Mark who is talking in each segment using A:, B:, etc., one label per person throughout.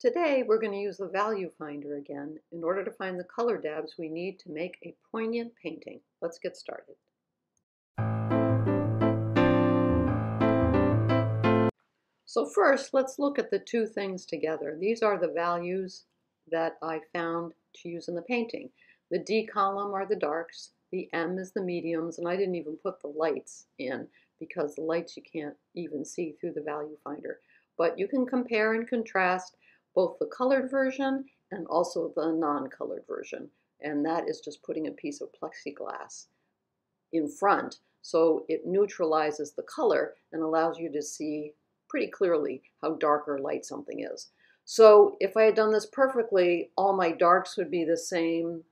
A: Today we're going to use the value finder again in order to find the color dabs we need to make a poignant painting. Let's get started. So first let's look at the two things together. These are the values that I found to use in the painting. The D column are the darks, the M is the mediums, and I didn't even put the lights in because the lights you can't even see through the value finder. But you can compare and contrast both the colored version and also the non-colored version. And that is just putting a piece of plexiglass in front so it neutralizes the color and allows you to see pretty clearly how dark or light something is. So if I had done this perfectly, all my darks would be the same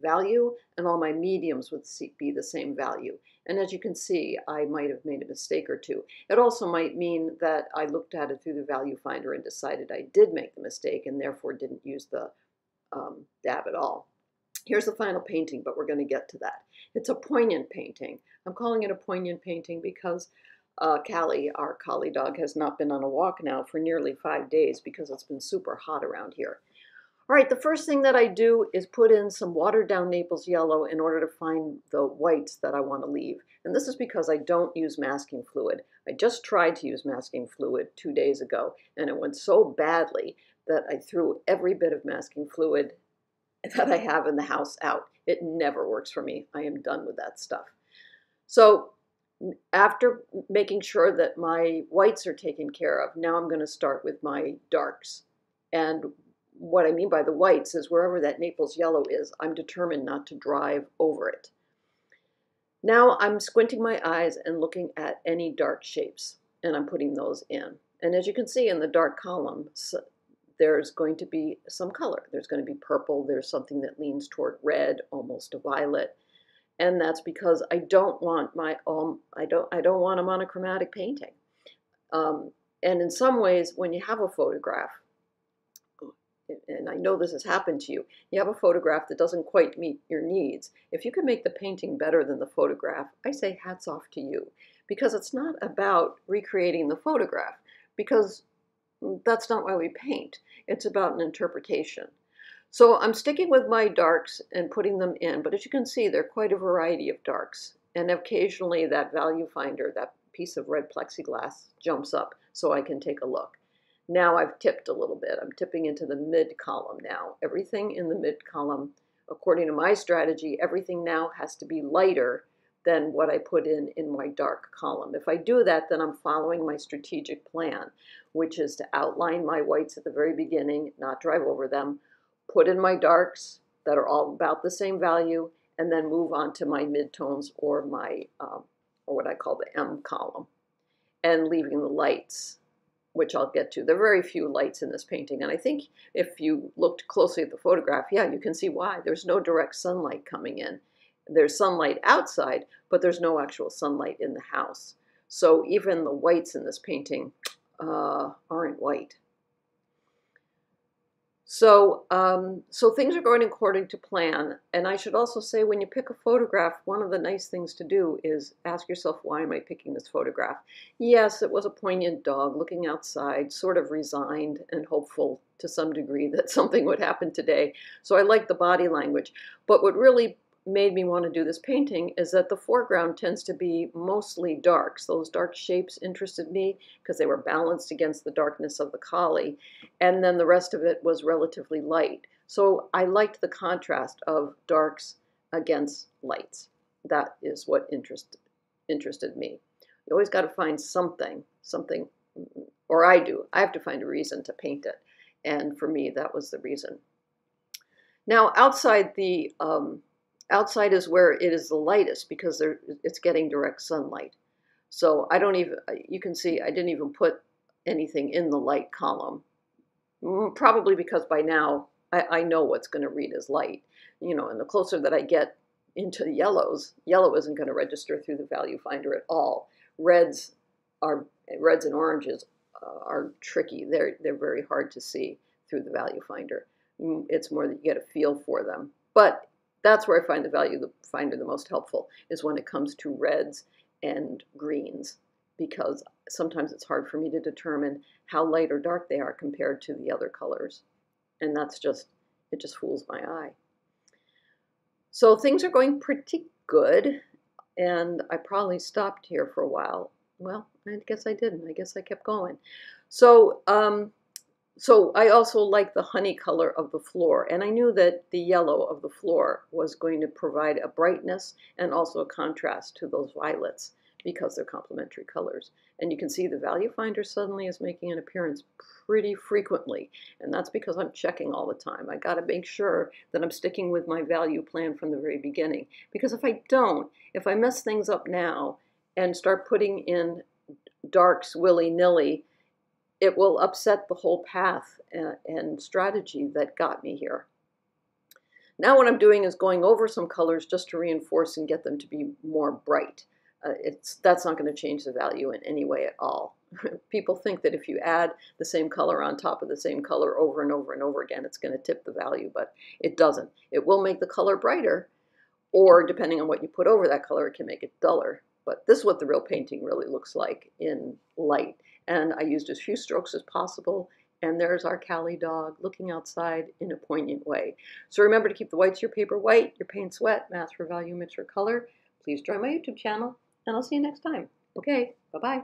A: value and all my mediums would be the same value. And as you can see, I might have made a mistake or two. It also might mean that I looked at it through the value finder and decided I did make the mistake and therefore didn't use the um, dab at all. Here's the final painting, but we're going to get to that. It's a poignant painting. I'm calling it a poignant painting because uh, Callie, our collie dog, has not been on a walk now for nearly five days because it's been super hot around here. All right, the first thing that I do is put in some watered down Naples yellow in order to find the whites that I want to leave. And this is because I don't use masking fluid. I just tried to use masking fluid two days ago, and it went so badly that I threw every bit of masking fluid that I have in the house out. It never works for me. I am done with that stuff. So after making sure that my whites are taken care of, now I'm going to start with my darks. And what I mean by the whites is wherever that Naples yellow is, I'm determined not to drive over it. Now I'm squinting my eyes and looking at any dark shapes, and I'm putting those in. And as you can see in the dark column, there's going to be some color. There's going to be purple. There's something that leans toward red, almost a violet. And that's because I don't want my um, I don't I don't want a monochromatic painting. Um, and in some ways, when you have a photograph, and I know this has happened to you, you have a photograph that doesn't quite meet your needs. If you can make the painting better than the photograph, I say hats off to you. Because it's not about recreating the photograph, because that's not why we paint. It's about an interpretation. So I'm sticking with my darks and putting them in, but as you can see, they're quite a variety of darks. And occasionally that value finder, that piece of red plexiglass jumps up so I can take a look. Now I've tipped a little bit. I'm tipping into the mid column now. Everything in the mid column, according to my strategy, everything now has to be lighter than what I put in in my dark column. If I do that, then I'm following my strategic plan, which is to outline my whites at the very beginning, not drive over them, put in my darks that are all about the same value, and then move on to my midtones or my, um, or what I call the M column, and leaving the lights which I'll get to. There are very few lights in this painting, and I think if you looked closely at the photograph, yeah, you can see why. There's no direct sunlight coming in. There's sunlight outside, but there's no actual sunlight in the house. So even the whites in this painting uh, aren't white. So, um, so things are going according to plan. And I should also say, when you pick a photograph, one of the nice things to do is ask yourself, why am I picking this photograph? Yes, it was a poignant dog looking outside, sort of resigned and hopeful to some degree that something would happen today. So I like the body language. But what really made me want to do this painting is that the foreground tends to be mostly darks. Those dark shapes interested me because they were balanced against the darkness of the collie. And then the rest of it was relatively light. So I liked the contrast of darks against lights. That is what interest, interested me. You always got to find something, something, or I do. I have to find a reason to paint it. And for me, that was the reason. Now, outside the um, Outside is where it is the lightest because it's getting direct sunlight. So I don't even, you can see I didn't even put anything in the light column. Mm, probably because by now I, I know what's going to read as light. You know, and the closer that I get into the yellows, yellow isn't going to register through the value finder at all. Reds are, reds and oranges uh, are tricky. They're, they're very hard to see through the value finder. Mm, it's more that you get a feel for them. But that's where I find the value the finder the most helpful is when it comes to reds and greens because sometimes it's hard for me to determine how light or dark they are compared to the other colors. And that's just, it just fools my eye. So things are going pretty good, and I probably stopped here for a while. Well, I guess I didn't. I guess I kept going. So, um, so I also like the honey color of the floor, and I knew that the yellow of the floor was going to provide a brightness and also a contrast to those violets because they're complementary colors. And you can see the value finder suddenly is making an appearance pretty frequently. And that's because I'm checking all the time. I got to make sure that I'm sticking with my value plan from the very beginning. Because if I don't, if I mess things up now and start putting in darks willy-nilly, it will upset the whole path and strategy that got me here. Now what I'm doing is going over some colors just to reinforce and get them to be more bright uh, it's that's not going to change the value in any way at all. People think that if you add the same color on top of the same color over and over and over again, it's going to tip the value, but it doesn't. It will make the color brighter, or depending on what you put over that color, it can make it duller. But this is what the real painting really looks like in light. And I used as few strokes as possible. And there's our Callie dog looking outside in a poignant way. So remember to keep the whites of your paper white, your paints wet, math for for color. Please join my YouTube channel and I'll see you next time. Okay, bye-bye.